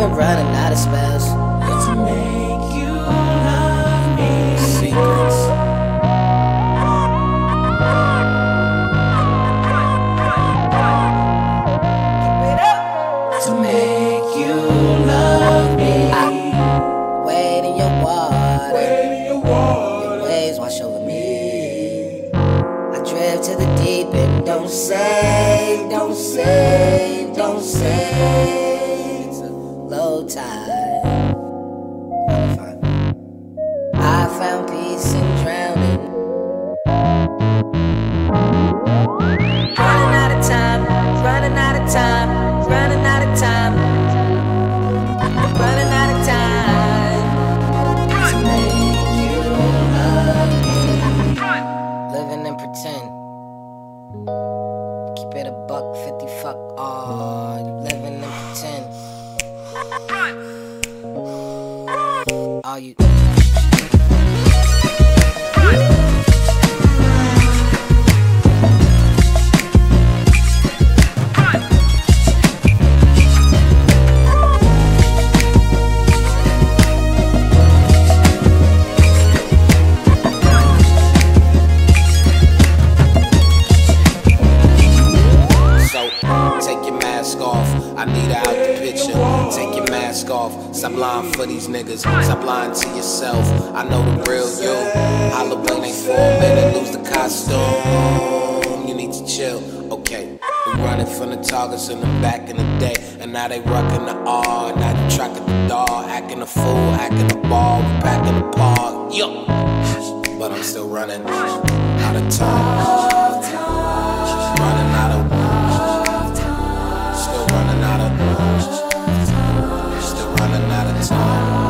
been running out of spells. To make you love me. Secrets. To make you love me. Wade in your water. Wade in your water. Your waves wash over me. I drift to the deep end. Don't say, don't say, don't say. I found peace in drowning. Running out of time, running out of time, running out of time, running out of time. To make you love. Living and pretend. Keep it a buck fifty, fuck all. Living and pretend. All you. Your mask off. I need her out the picture. Take your mask off. Stop lying for these niggas. Stop lying to yourself. I know the real you. Halloween ain't for a minute. Lose the costume. You need to chill. Okay. We running from the targets in the back in the day. And now they rockin' the R. Now they tracking the dog. Acting a fool. Acting a ball. We back in the park. Yo. But I'm still running out of time. running out of time.